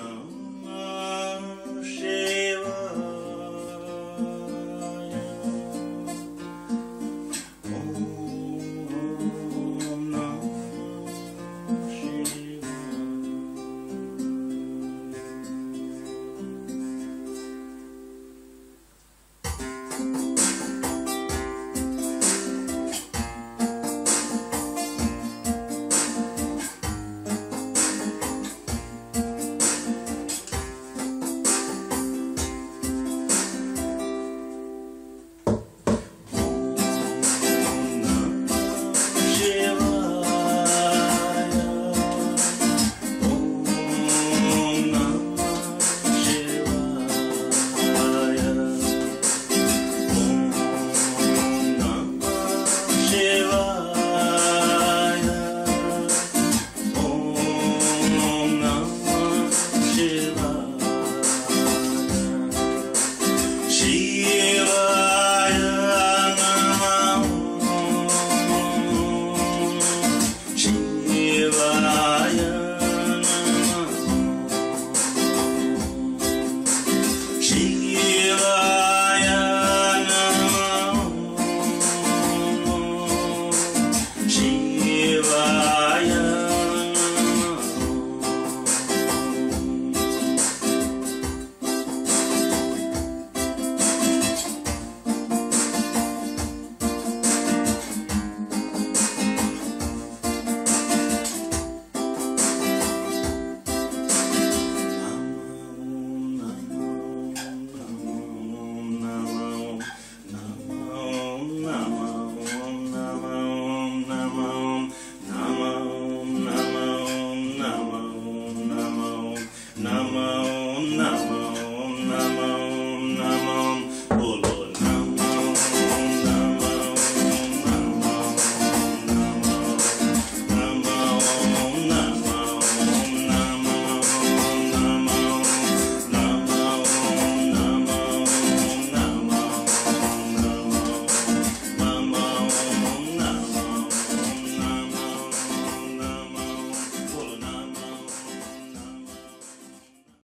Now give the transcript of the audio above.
now.